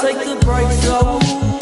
take the brakes off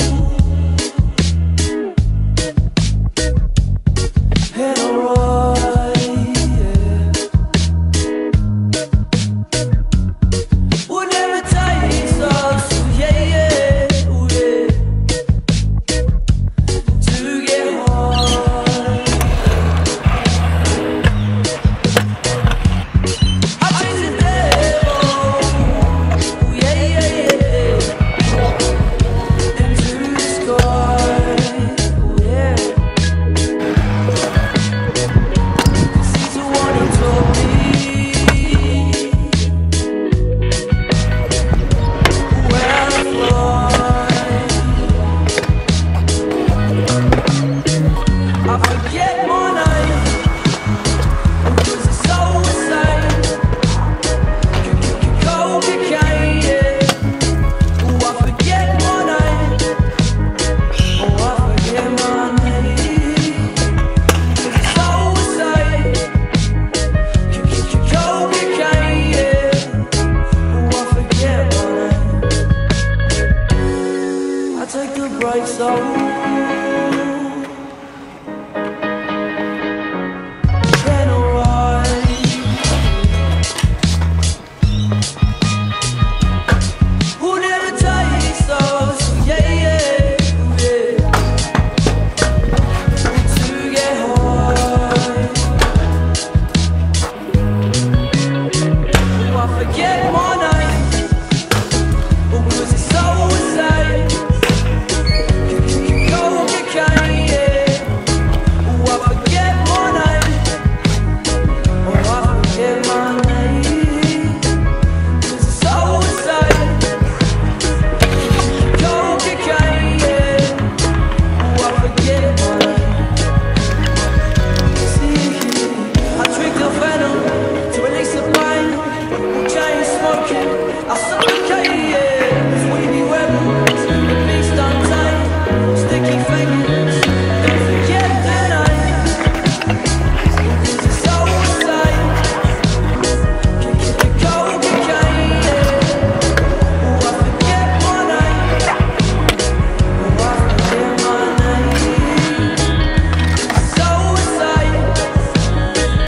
take the breaks soul